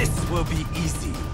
This will be easy.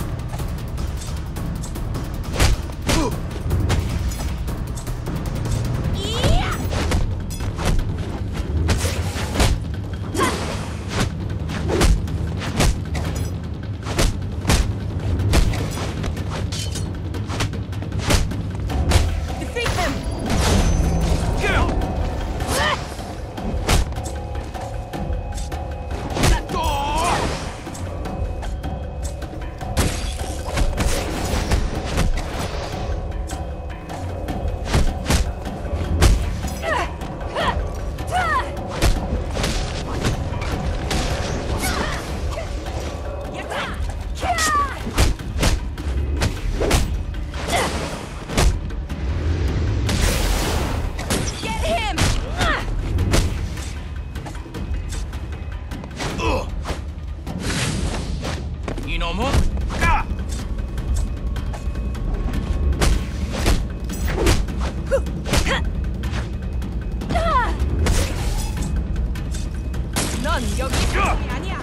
넌 여기 사람이 아니야.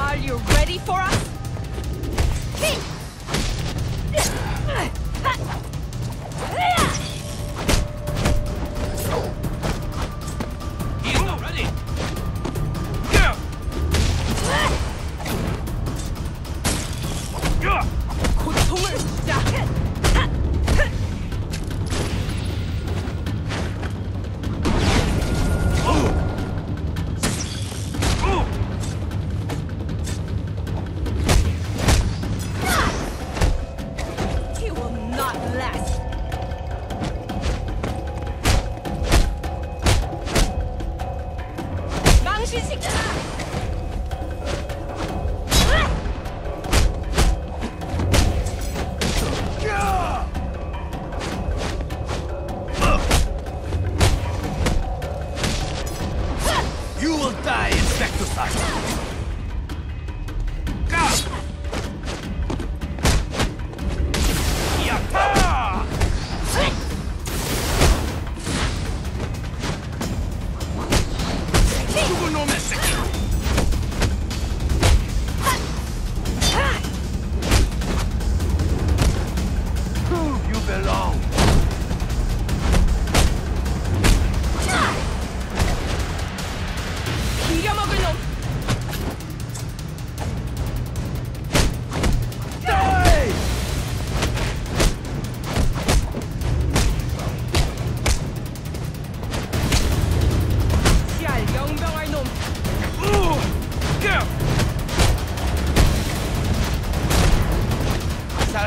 Are you ready for us? Insecticide.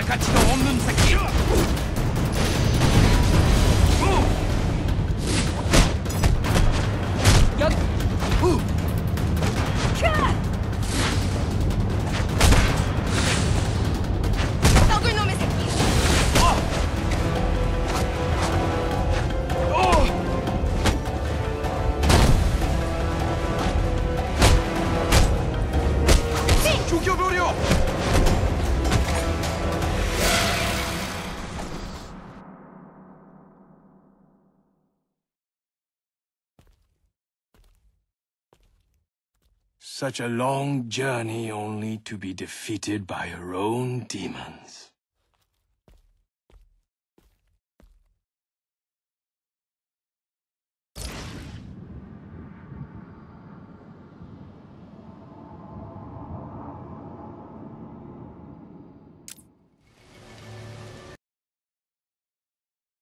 戦地の本分先 Such a long journey only to be defeated by her own demons.